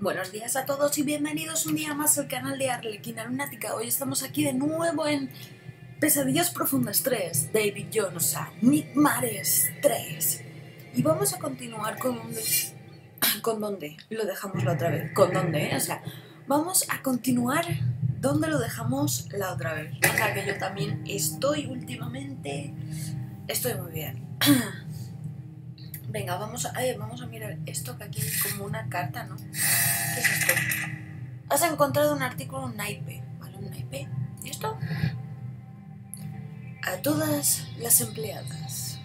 Buenos días a todos y bienvenidos un día más al canal de Arlequina Lunática. Hoy estamos aquí de nuevo en Pesadillas Profundas 3, David Jones a Nightmares 3. Y vamos a continuar con donde... ¿Con dónde? Lo dejamos la otra vez. ¿Con dónde? O sea, vamos a continuar donde lo dejamos la otra vez. O sea, que yo también estoy últimamente... Estoy muy bien. Venga, vamos a, vamos a mirar esto que aquí hay como una carta, ¿no? ¿Qué es esto? Has encontrado un artículo, un naipe, ¿vale? Un naipe. ¿Y esto? A todas las empleadas,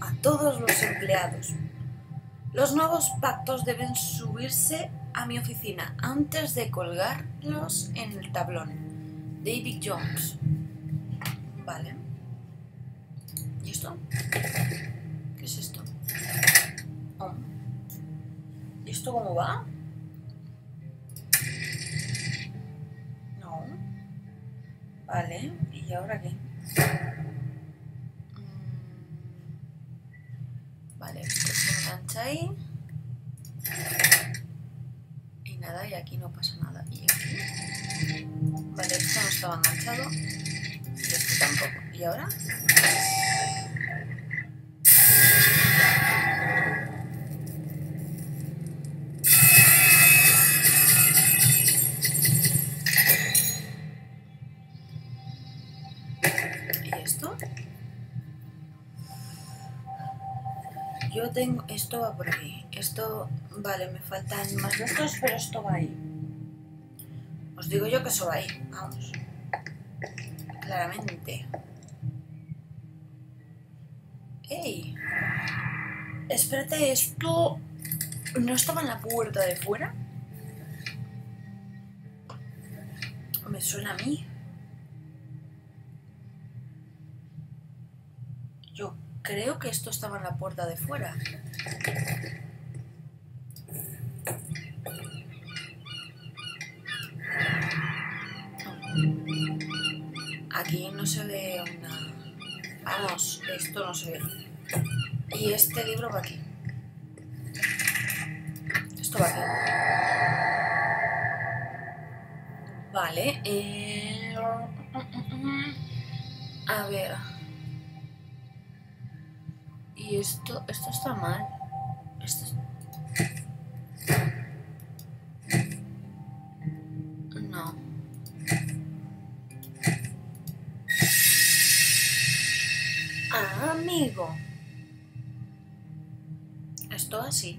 a todos los empleados, los nuevos pactos deben subirse a mi oficina antes de colgarlos en el tablón. David Jones. Vale. ¿Y esto? ¿Qué es esto? Oh. ¿Y esto cómo va? No. Vale. ¿Y ahora qué? Mm. Vale, esto se engancha ahí. Y nada, y aquí no pasa nada. Y aquí. Vale, esto no estaba enganchado. Y esto tampoco. ¿Y ahora? Yo tengo... Esto va por aquí. Esto... Vale, me faltan más de estos, pero esto va ahí. Os digo yo que eso va ahí. Vamos. Claramente. ¡Ey! Espérate, esto... ¿No estaba en la puerta de fuera? Me suena a mí. Creo que esto estaba en la puerta de fuera. Aquí no se ve una... Vamos, esto no se ve. Y este libro va aquí. Esto va aquí. Vale. eh, A ver. Y esto, esto está mal. No. Ah, amigo. Esto así.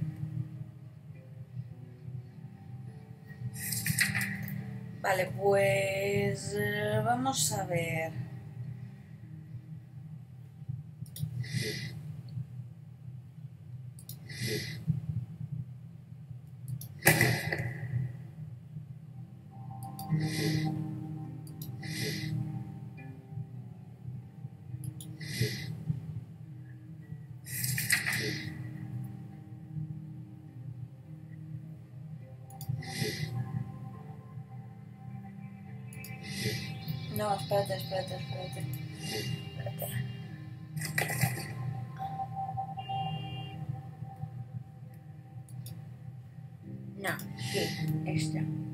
Vale, pues eh, vamos a ver. No, espérate, espérate, espérate. Espérate. No, sí, esta.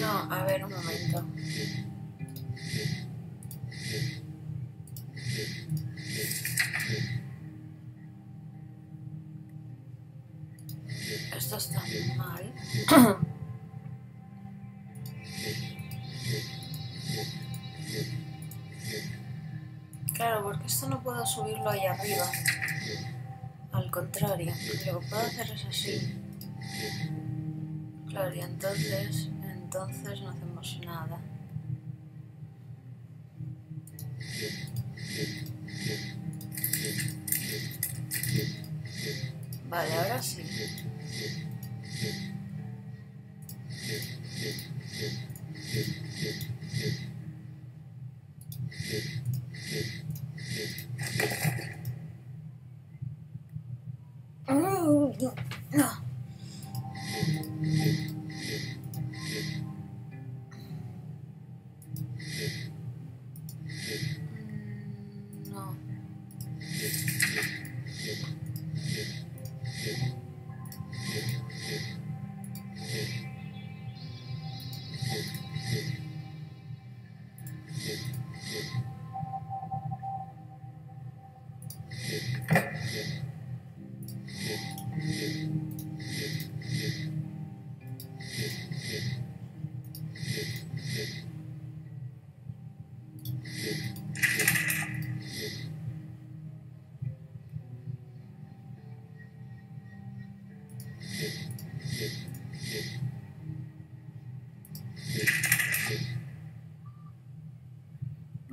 No, a ver un momento. Esto está mal. Claro, porque esto no puedo subirlo ahí arriba. Al contrario, lo que puedo hacer es así. Y entonces, entonces no hacemos nada. Vale, ahora sí. Oh, no.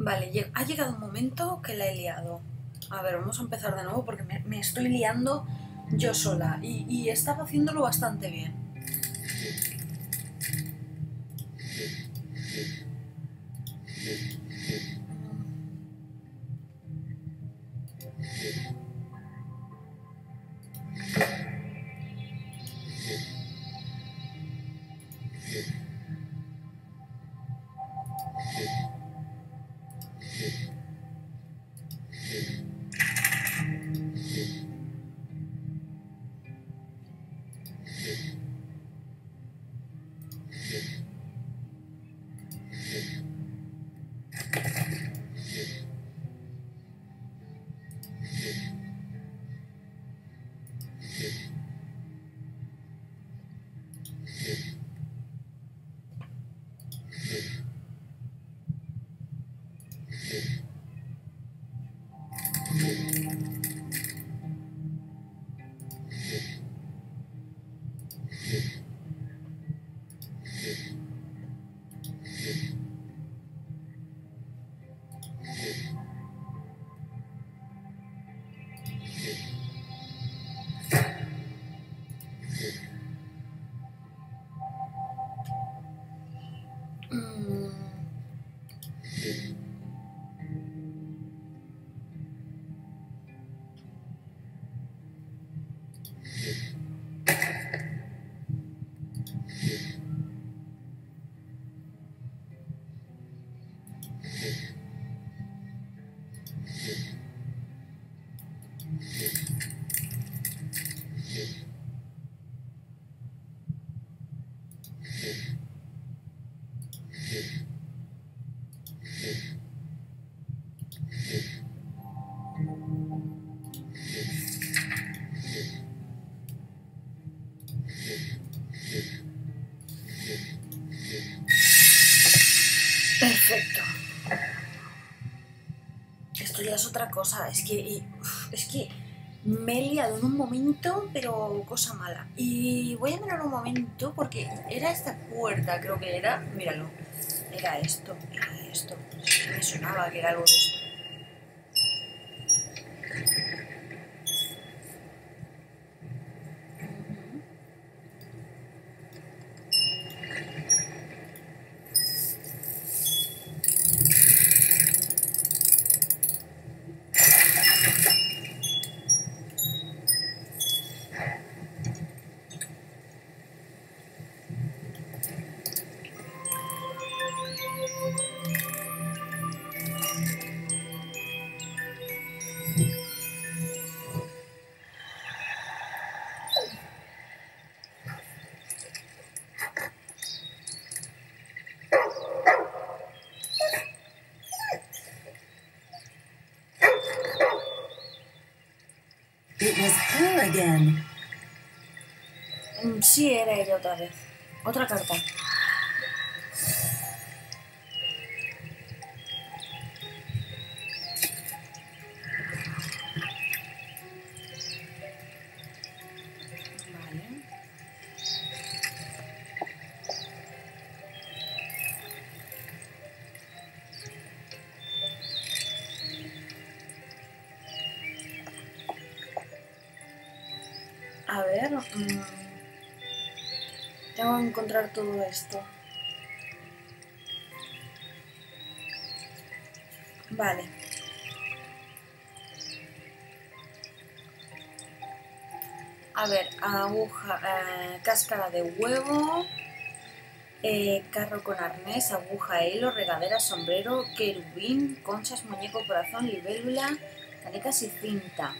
Vale, ha llegado un momento que la he liado. A ver, vamos a empezar de nuevo porque me, me estoy liando yo sola y, y estaba haciéndolo bastante bien. Otra cosa, es que, uf, es que me he liado en un momento, pero cosa mala. Y voy a mirar un momento porque era esta puerta, creo que era, míralo, era esto, era esto. Me sonaba que era algo de It was her again. Mm, Sí, era ella otra vez. Otra carta. Encontrar todo esto. Vale. A ver, aguja, eh, cáscara de huevo, eh, carro con arnés, aguja, hilo, regadera, sombrero, querubín, conchas, muñeco, corazón, libélula, canicas y cinta.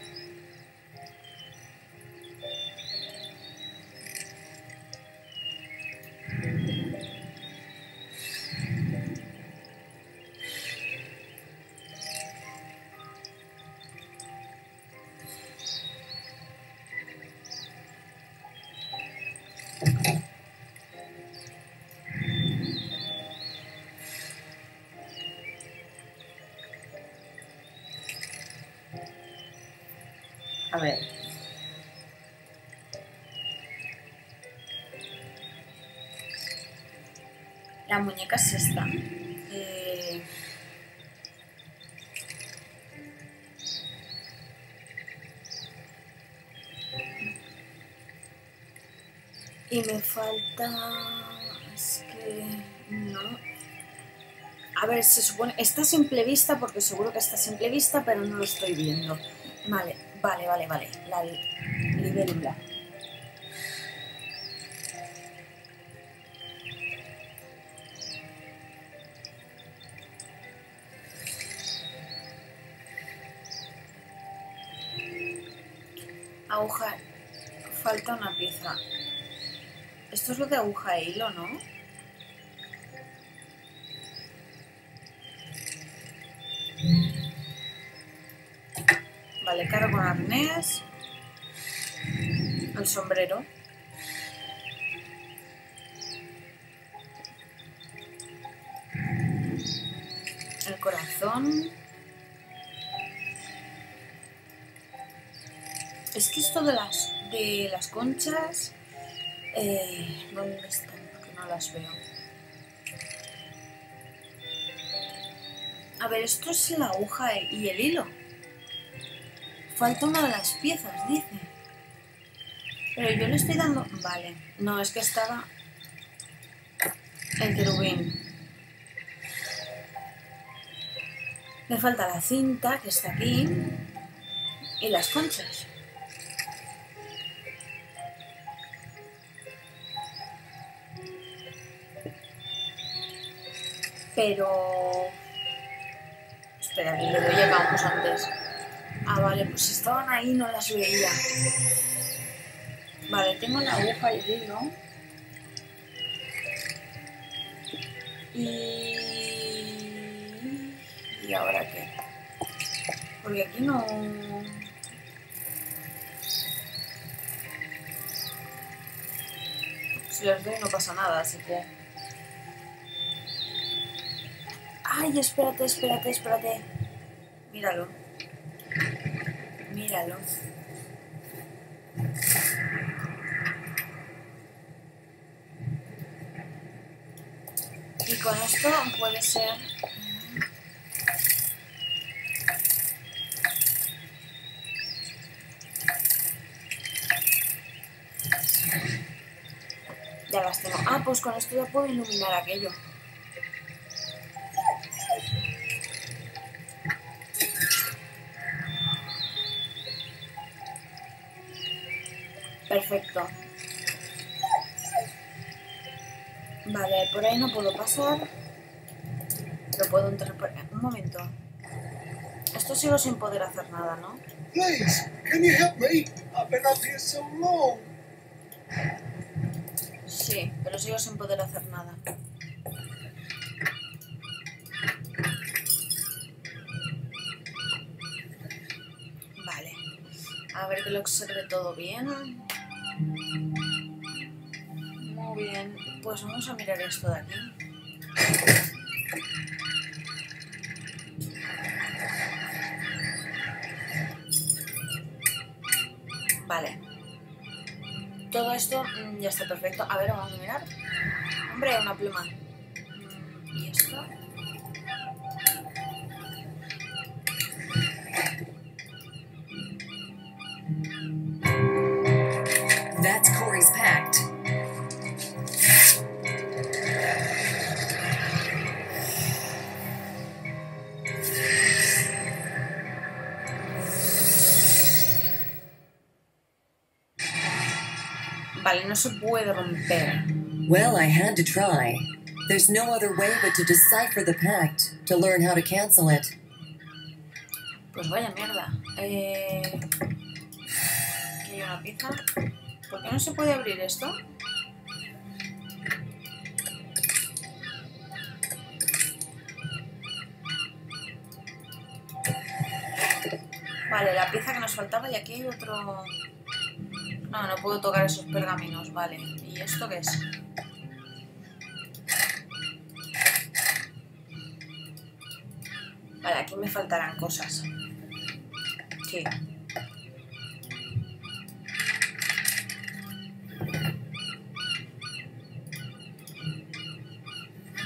A ver. La muñeca es esta. Eh, Y me falta... Es que... No. A ver, se supone... Está a simple vista porque seguro que está a simple vista, pero no lo estoy viendo. Vale, vale, vale, vale. La li- libélula. Aguja. Falta una pieza. Esto es lo de aguja e hilo, ¿no? Vale, carro con arnés. El sombrero. El corazón. Es que esto de las, de las conchas... Eh, ¿Dónde están? Porque no las veo. A ver, esto es la aguja y el hilo. Falta una de las piezas, dice. Pero yo le estoy dando... Vale. No, es que estaba... El querubín. Me falta la cinta, que está aquí. Y las conchas. Pero... Espera, que le doy antes. Ah, vale, pues estaban ahí no las veía. Vale, tengo la aguja y hilo. Y... ¿Y ahora qué? Porque aquí no... Si los doy no pasa nada, así que... Ay, espérate, espérate, espérate. Míralo. Míralo. Y con esto puede ser... Ya las tengo. Ah, pues con esto ya puedo iluminar aquello. Perfecto. Vale, por ahí no puedo pasar. Pero puedo entrar por... Un momento. Esto sigo sin poder hacer nada, ¿no? Please, can you help me? I've been up here so long. Sí, pero sigo sin poder hacer nada. Vale. A ver que lo observe todo bien. Pues vamos a mirar esto de aquí. Vale. Todo esto mm, ya está perfecto. A ver, vamos a mirar. Hombre, una pluma. ¿Y esto? No se puede romper. Well, I had to try. There's no other way but to decipher the pact to learn how to cancel it. Pues vaya mierda. Eh... Aquí hay una pieza. ¿Por qué no se puede abrir esto? Vale, la pieza que nos faltaba y aquí hay otro... No, no puedo tocar esos pergaminos, vale. ¿Y esto qué es? Vale, aquí me faltarán cosas. Sí.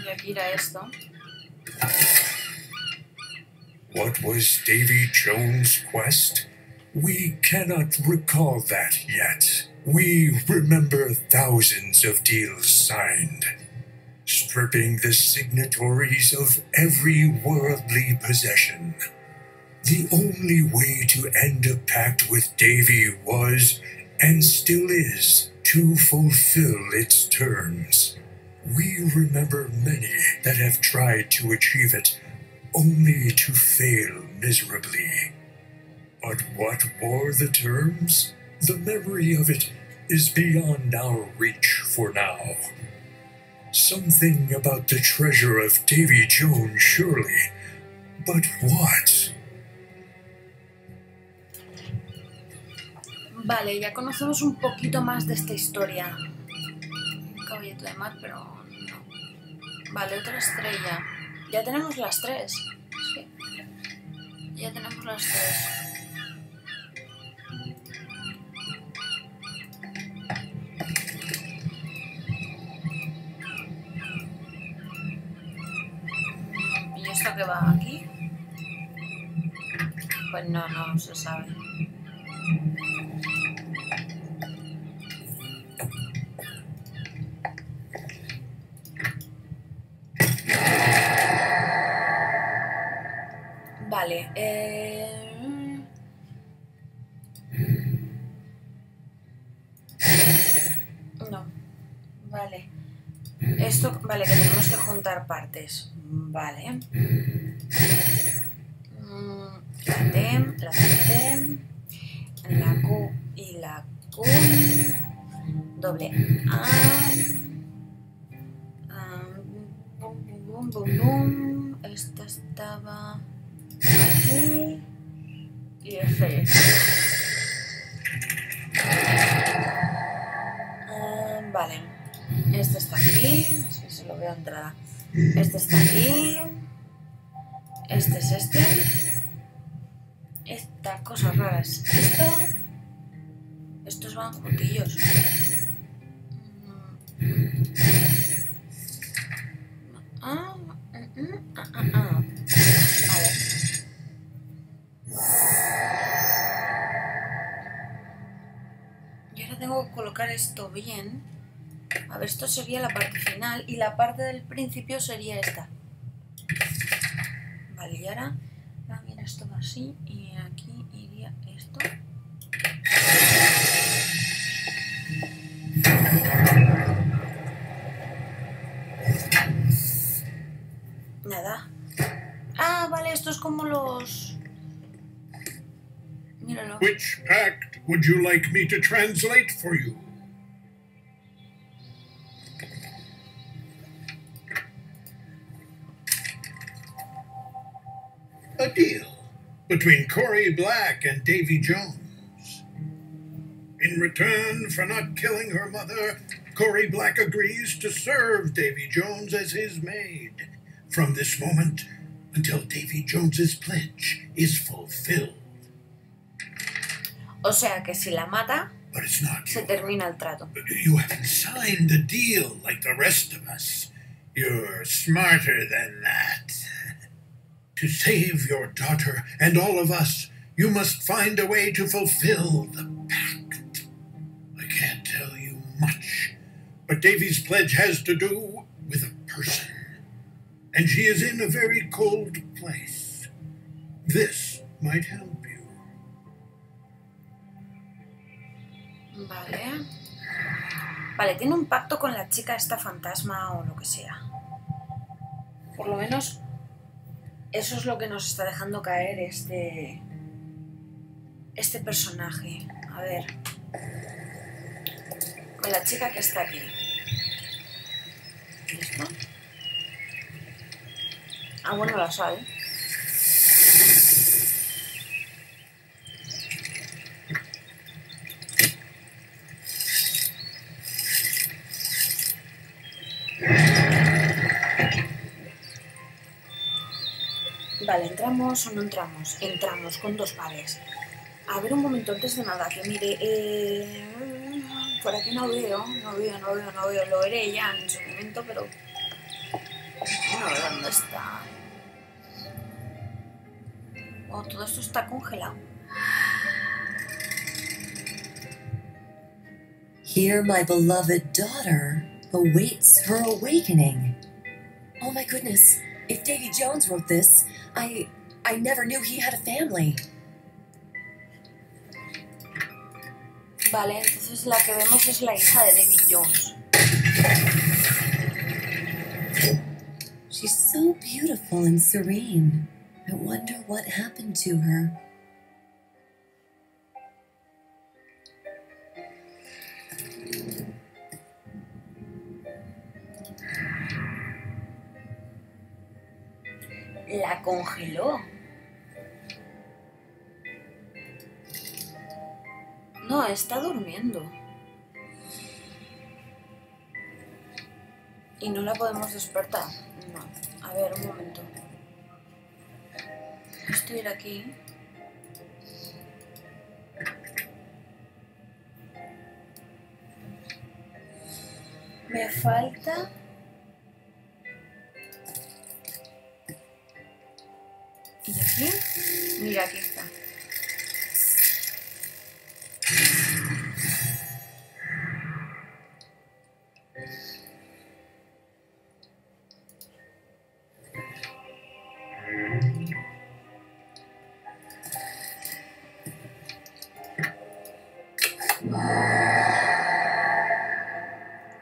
Y aquí irá esto. What was Davy Jones' quest? We cannot recall that yet. We remember thousands of deals signed, stripping the signatories of every worldly possession. The only way to end a pact with Davy was, and still is, to fulfill its terms. We remember many that have tried to achieve it, only to fail miserably. But what were the terms? The memory of it is beyond our reach for now. Something about the treasure of Davy Jones, surely. But what? Vale, ya conocemos un poquito más de esta historia. Un caballito de mar, pero no. Vale, otra estrella. Ya tenemos las tres. Sí. Ya tenemos las tres. Esto que va aquí? Pues no, no se sabe. Vale, eh... No, vale. Esto, vale, que tenemos que juntar partes. Vale. Mm, La T, la T, la Q y la Q. Doble A. Bum, bum, bum, bum. Esta estaba aquí. Y. Ah, vale. Este está aquí. Es que se lo veo entrada. Este está aquí. Este es este. Esta cosa rara es esto. Estos van juntillos. Mm. Ah, mm, mm, ah, ah, ah. Vale. Y ahora tengo que colocar esto bien. A ver, esto sería la parte final y la parte del principio sería esta. Vale, y ahora, ah, mira, esto va así y aquí iría esto. Nada. Ah, vale, esto es como los... Míralo. Which pact would you like me to translate for you? Between Corey Black and Davy Jones. In return for not killing her mother, Corey Black agrees to serve Davy Jones as his maid from this moment until Davy Jones's pledge is fulfilled. O sea que si la mata, But it's not se your termina el trato. You haven't signed the deal like the rest of us. You're smarter than that. To save your daughter and all of us, you must find a way to fulfill the pact. I can't tell you much, but Davy's pledge has to do with a person. And she is in a very cold place. This might help you. Vale. Vale, tiene un pacto con la chica esta fantasma o lo que sea. Por lo menos eso es lo que nos está dejando caer este este personaje. A ver. Con la chica que está aquí. ¿Listo? Ah, bueno, la sal. Vale, ¿entramos o no entramos? Entramos con dos pares. A ver un momento antes de nada, que mire, eh, por aquí no veo, no veo, no veo, no veo, lo veré ya en su momento, pero no veo dónde está. Oh, todo esto está congelado. Here, my beloved daughter awaits her awakening. Oh my goodness, if Davy Jones wrote this, I I never knew he had a family. Vale, entonces la que vemos es la hija de David Jones. She's so beautiful and serene. I wonder what happened to her. La congeló. No, está durmiendo. Y no la podemos despertar. No. A ver, un momento. Esto ir aquí. Me falta... Aquí está.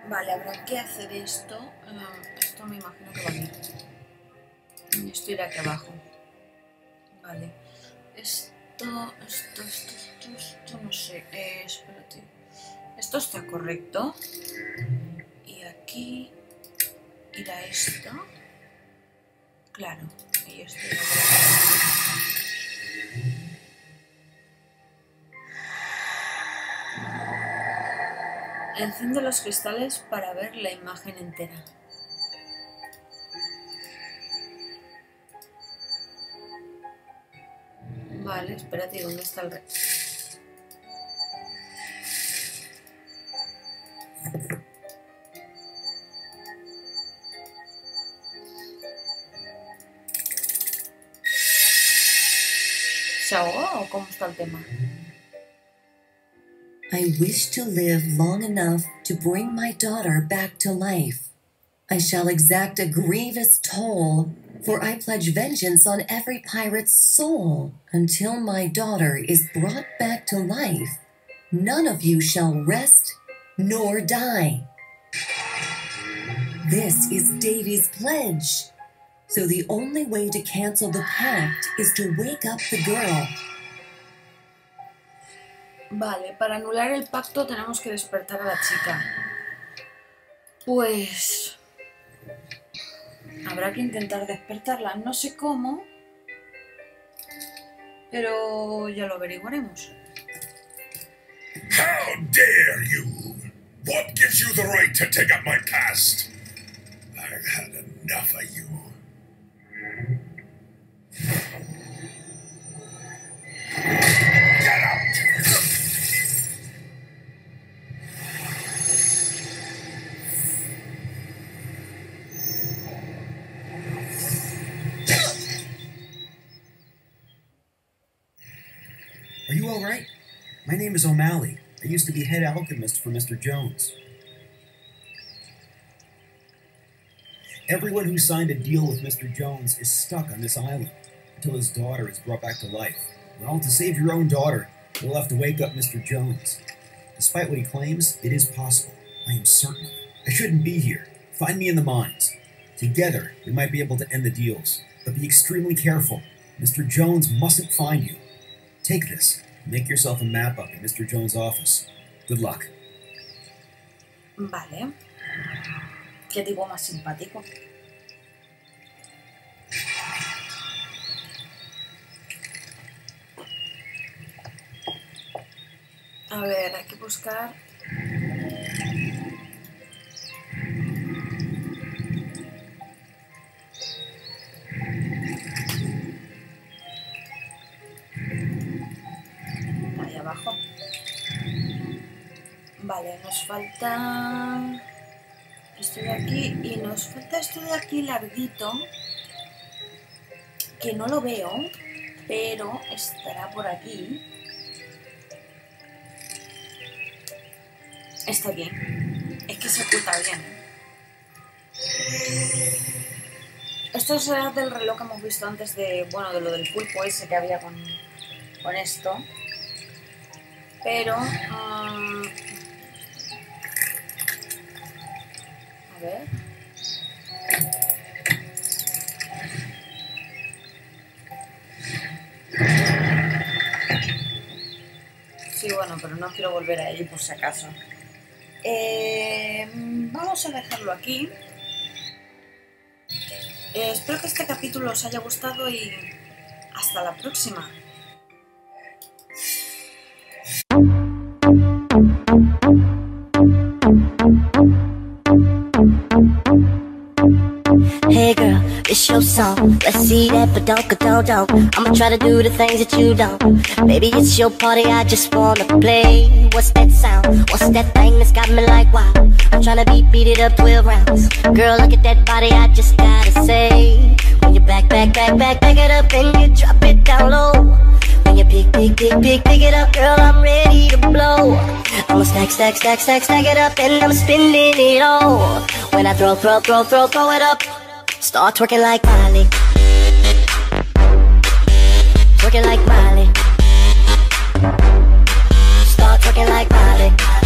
Vale, habrá que hacer esto. Eh, esto me imagino que va aquí. Y esto irá aquí abajo. Esto, esto, esto, esto, no sé. Eh, espérate. Esto está correcto. Y aquí irá esto. Claro. Y esto irá Enciende los cristales para ver la imagen entera. Vale, espérate, ¿dónde está el? ¿Se o cómo está el tema? I wish to live long enough to bring my daughter back to life. I shall exact a grievous toll, for I pledge vengeance on every pirate's soul until my daughter is brought back to life. None of you shall rest nor die. This is Davy's pledge. So the only way to cancel the pact is to wake up the girl. Vale, para anular el pacto tenemos que despertar a la chica. Pues... Habrá que intentar despertarla. No sé cómo. Pero ya lo averiguaremos. How dare you? What gives you the right to take up my past? I've had enough of you. Name is O'Malley. I used to be head alchemist for Mr. Jones. Everyone who signed a deal with Mr. Jones is stuck on this island until his daughter is brought back to life. Well, to save your own daughter, you'll have to wake up Mr. Jones. Despite what he claims, it is possible. I am certain. I shouldn't be here. Find me in the mines. Together, we might be able to end the deals. But be extremely careful. Mr. Jones mustn't find you. Take this. Make yourself a map up in Mr. Jones' office. Good luck. Vale. Qué tipo más simpático. A ver, hay que buscar. Falta esto de aquí y nos falta esto de aquí larguito que no lo veo, pero estará por aquí. Está bien. Es que se oculta bien. Esto es eh, del reloj que hemos visto antes de, bueno, de lo del pulpo ese que había con, con esto. Pero, mm, Sí, bueno, pero no quiero volver a ello por si acaso. Eh, vamos a dejarlo aquí. Eh, espero que este capítulo os haya gustado y hasta la próxima. Don't. I'ma try to do the things that you don't. Maybe it's your party, I just wanna play. What's that sound? What's that thing that's got me like wow? I'm tryna beat beat it up 12 rounds. Girl, look at that body, I just gotta say. When you back back back back back it up and you drop it down low. When you pick pick pick pick pick it up, girl, I'm ready to blow. I'ma stack stack stack stack stack it up and I'm spending it all. When I throw throw throw throw throw it up. Start twerking like Miley. Start twerking like Miley. Start twerking like Miley.